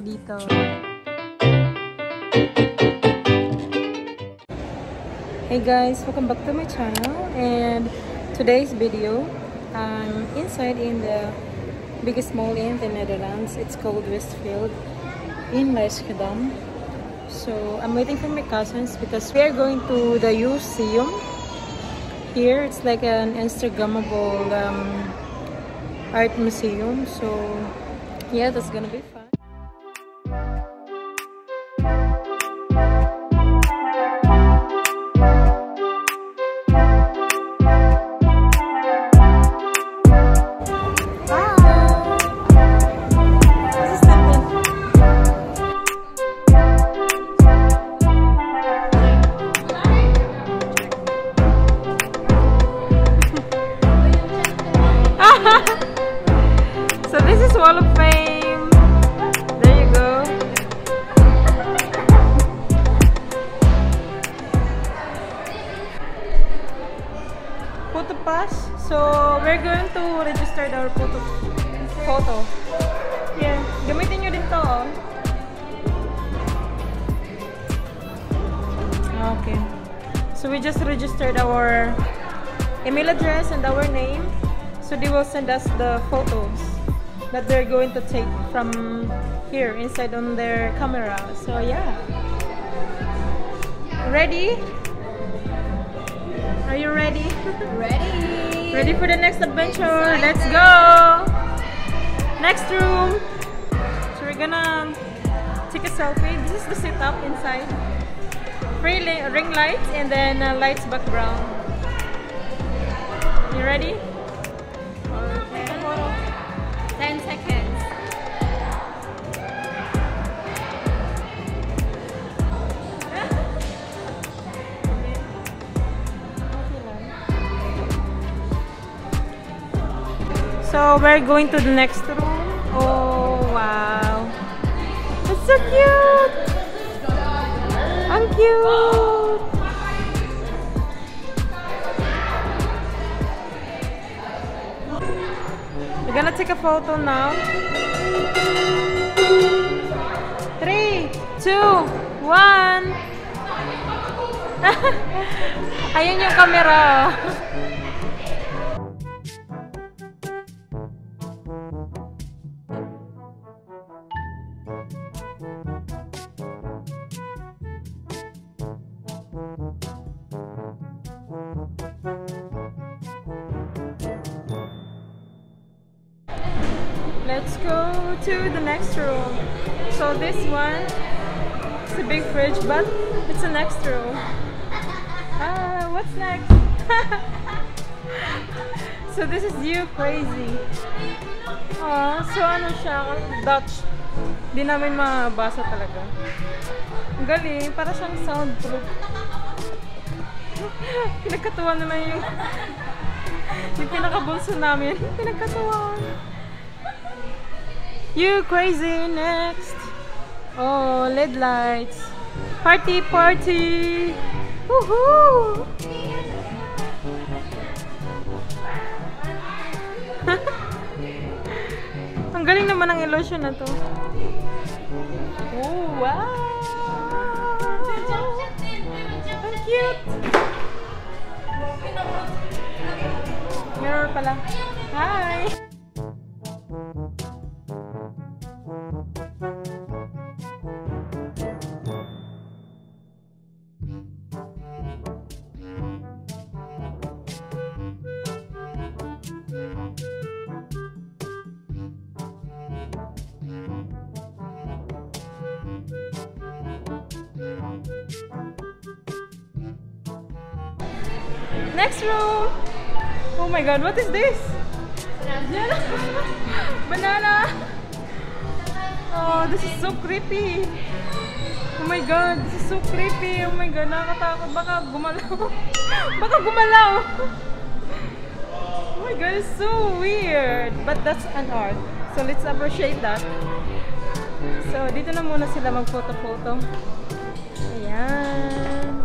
dito. Hey guys, welcome back to my channel and today's video I'm inside in the biggest mall in the Netherlands. It's called Westfield in Leidschendam. So I'm waiting for my cousins because we are going to the museum. Here it's like an Instagrammable um, art museum. So yeah, that's gonna be So we're going to register our photo. Photo. Yeah. Gamitin nyo din to. Oh. Okay. So we just registered our email address and our name. So they will send us the photos that they're going to take from here inside on their camera. So yeah. Ready? Are you ready? Ready? Ready for the next adventure? Let's go! Next room. So we're gonna take a selfie. This is the setup inside. Free ring lights and then uh, lights background. You ready? So we're going to the next room. Oh wow. It's so cute. I'm cute. We're gonna take a photo now. Three, two, one. Ayun yung camera. Let's go to the next room. So this one it's a big fridge, but it's the next room. Ah, what's next? so this is you crazy. Oh, so ano siya, Dutch. Di namin mabasa talaga. Galing, para siyang soundproof. Pinagkatawa na lang yung yung pinakabulso namin. Pinagkatawa. You crazy next. Oh, LED lights. Party, party. Woohoo! Ang galing naman ng illusion na to. Oh, wow! Ang cute! Mirror pala. Hi! Next room! Oh my god, what is this? Banana! Banana! Oh, this is so creepy! Oh my god, this is so creepy! Oh my god, nakakatakot. Baka gumalaw. Baka gumalaw! Oh my god, it's so weird! But that's an art. So let's appreciate that. So, dito na muna sila mag-photo-photo. Ayan.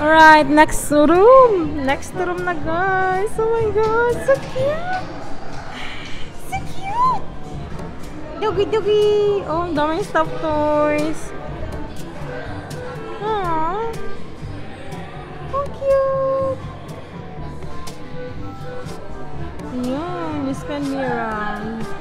Alright, next room. Next room na guys. Oh my god, so cute. So cute. Doggy doggy. Oh, ang stuffed toys. Aww. How cute. Ayan, you spin me around.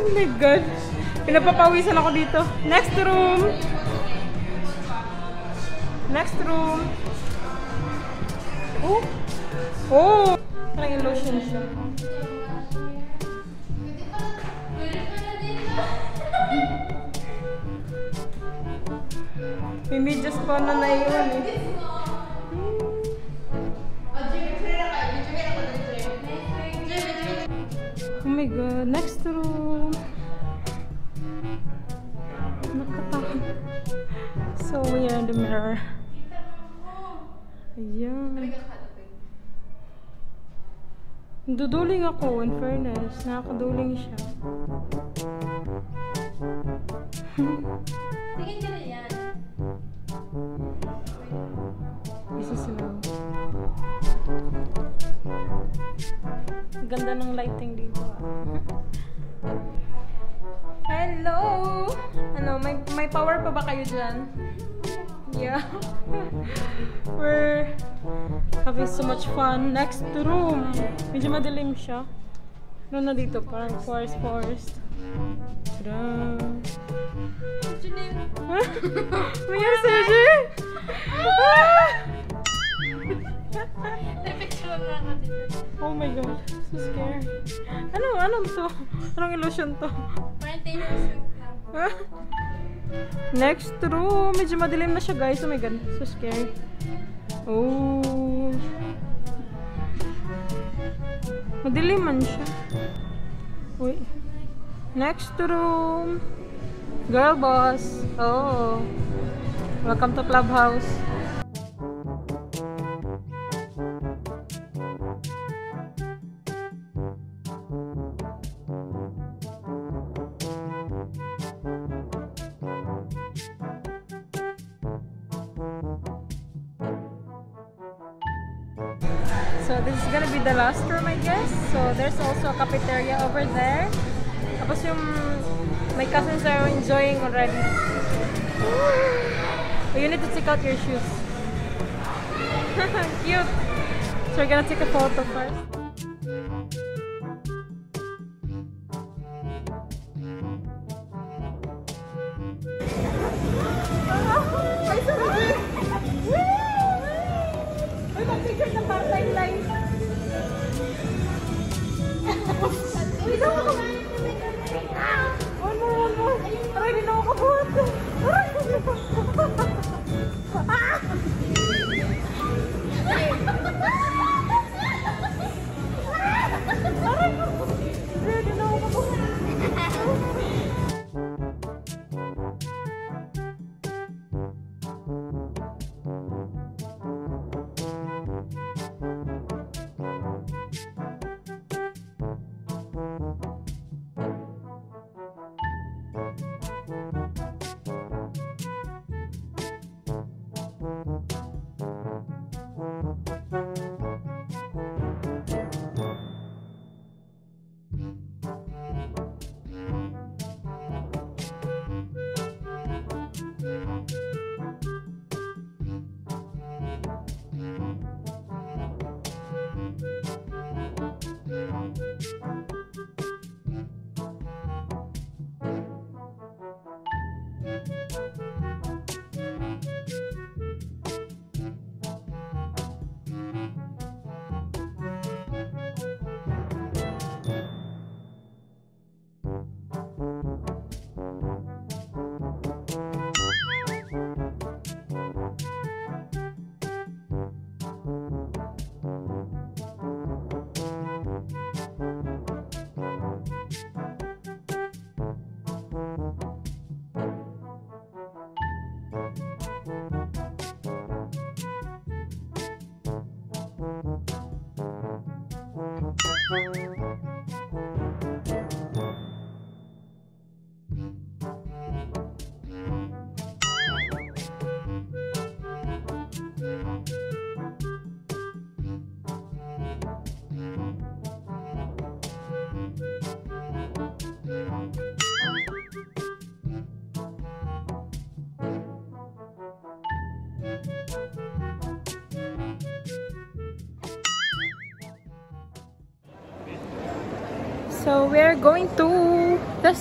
Oh my god. Pinapapawisan ako dito. Next room. Next room. Oh. Oh. Parang yung lotion siya. Medyas pa na naiwan eh. Oh my god, next room. So weird the mirror. Ayan. Duduling ako, in fairness. Nakakaduling siya. Tingin ka na yan. Isa. Ang Ganda ng lighting dito. ah. Hello! Ano, may, may power pa ba kayo dyan? Yeah. We're having so much fun. Next room. Medyo madilim siya. Ano na dito? Parang forest forest. Tada! May ako dito. Oh my god, so scary. Ano, anong to? Anong illusion to? Next room. Medyo madilim na siya guys. Oh my god, so scary. Oh. Madilim man siya. Uy. Next room. Girl boss. Oh. Welcome to clubhouse. Cafeteria over there. Tapos yung my cousins are enjoying already. You need to check out your shoes. Cute. So we're gonna take a photo first. Oh,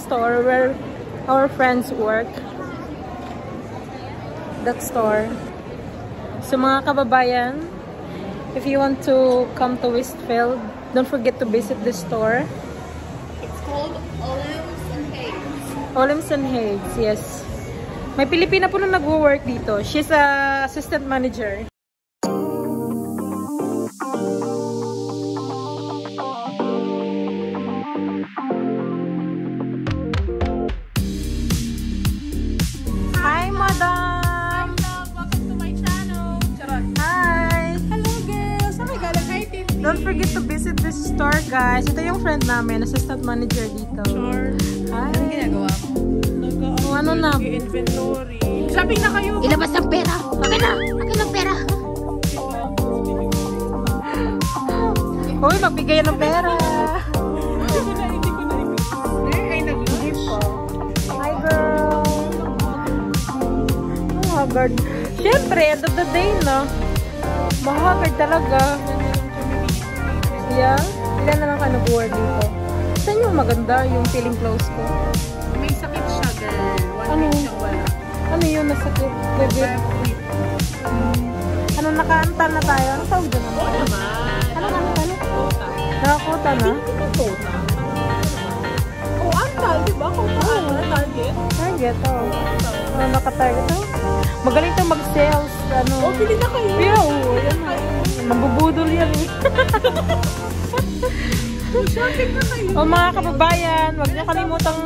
Store where our friends work. That store. So mga kababayan, if you want to come to Westfield, don't forget to visit the store. It's called Olives and Eggs. Olims and Haigs, yes. May Pilipina po na nag-work dito. She's a assistant manager. Don't forget to visit this store, guys. Ito yung friend namin, assistant manager dito. Sure. Hi! Anong ginagawa mo? Kung ano na? inventory Shopping na kayo. Ilabas ang pera! Akin na! Akin ang pera! Uy, magbigay ng pera! Hi, girl! Oh, haggard. Siyempre, end of the day, no? Mahagard talaga. Yeah? Ilan na lang ka nag-work dito? Saan yung maganda? Yung feeling close ko? May sakit siya, girl. One Ano? week siyang wala. Ano yun? Nasakit? Bebe? Ano, nakaanta na tayo? Ano tawag dyan? Oo naman. Ano, ano, ano? Nakakuta na? Oh, antal, di ba? Kung paano na target. Target, oh. Ano, naka-target, oh. Magaling to mag-sales, ano. Oh, pili na kayo. Yeah, oo. Mabubudol yan eh. Shopping na kayo. O mga kababayan, huwag niyo kalimutang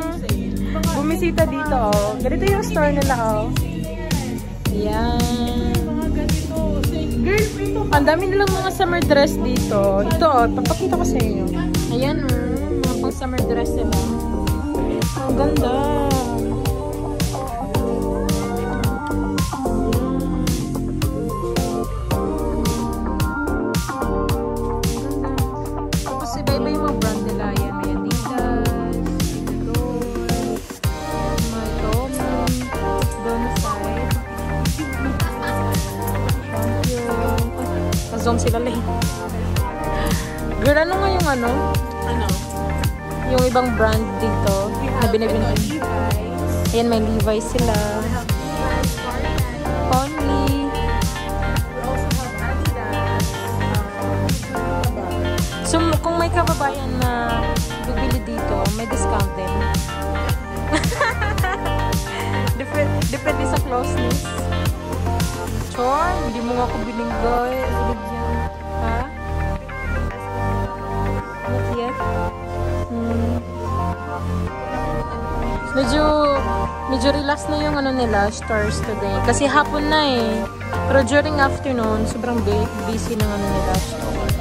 bumisita dito, oh. Ganito yung store nila, oh. Yan. Mga ganito. Girl, ito. Ang dami nilang mga summer dress dito. Ito, oh. Papakita ko sa inyo. Ayan, oh. Mga pang summer dress nila. Ganda. Tapos iba-iba yung mga brand nila. Yan, may Adidas, Isidore, may Tommy, doon side. Champion. Ka-zoom sila lang. Girl, ano nga yung ano? Ano? Yung ibang brand dito na Levi's. Ayan, may Levi's sila. Only. So, kung may kababayan na bibili dito, may discount din. Dep- Depende sa closeness. Chor, hindi mo nga ako binigay. Binigyan. Medyo, medyo relax na yung ano nila, stores today. Kasi hapon na eh. Pero during afternoon, sobrang bu- busy ng ano nila, stores.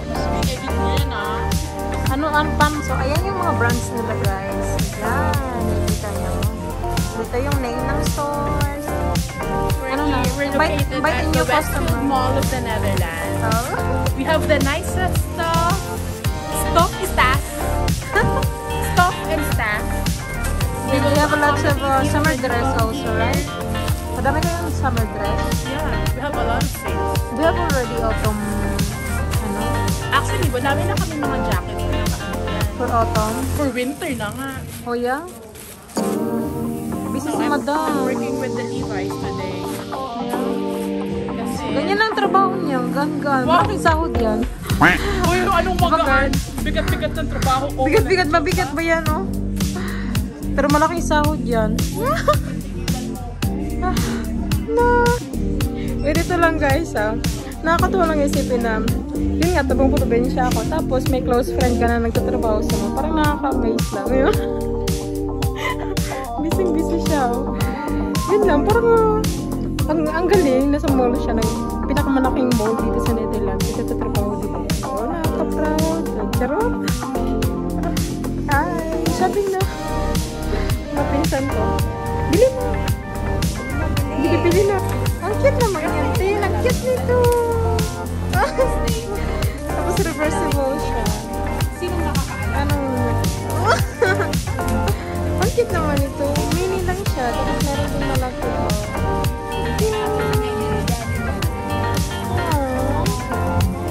Ano, ano, pam, so, ayan yung mga brands nila, guys. Yan, nakikita nyo. Dito yung name ng stores. We're, Ano na? Invite- located invite at in the your customer. Mall of the Netherlands. Oh. We have the nicest uh, stock staff. stock They have lots of uh, summer dress also, right? Madami kayong summer dress. Yeah, we have a lot of sales. Do you have already autumn, ano, Actually, madami na kami mga jackets na nakaano yan. for autumn? For winter na nga. Oh, yeah? Busy si I'm, I'm madam. working with the Levi's today. Kasi... Ganyan lang trabaho niya. Gan-gan. Wow. Malaking sahod yan. Uy, anong magaan? Bigat-bigat ng trabaho. Bigat-bigat, mabigat ba yan, oh? Pero malaking sahod yan. Ah, no. Wait, ito lang guys, ah. Nakakatuwa lang isipin na, yun nga, tabang probensya ako. Tapos may close friend ka na nagtatrabaho sa mo. Parang nakaka-amaze lang. Yun. Busy-busy siya, oh. Yun lang, parang, ah, ang, ang galing. Nasa mall siya. Ng, pinakamalaking mall dito sa Netherlands. Ito trabaho dito. Oh, nakaka-proud. Charot. Shopping na. Mapinsan ko. Bili mo. Bili, bili na. Ang cute naman yan. Tin, ang cute nito. Tapos reversible siya. Sino nakakaalam? Anong... ang cute naman ito. Mini lang siya. Tapos meron din malaki ko.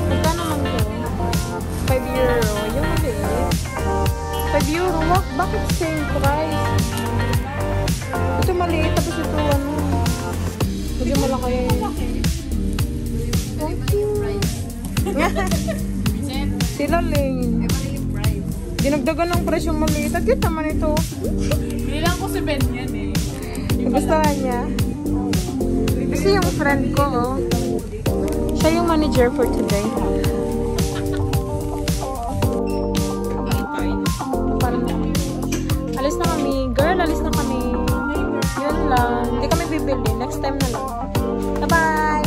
Magkano man to? 5 euro. Yung maliit. 5 euro. Wak, bakit same price? Ito maliit. Tapos ito ano. Medyo malaki. Thank you. Sila Ling. Dinagdagan ng presyong maliit. Ang cute naman ito. Lang ko si Ben yan eh. Nagustuhan niya. Kasi yung friend ko, oh. Siya yung manager for today. Girl, alis na kami. Yun lang. Hindi kami bibili. Next time na lang. Bye-bye!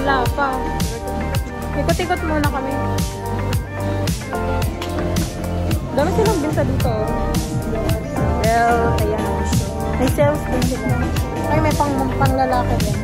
Wala pa. Ikot-ikot muna kami. Dami silang binta dito. Well, ayan. May sales din sila. Ay, may pang panglalaki din.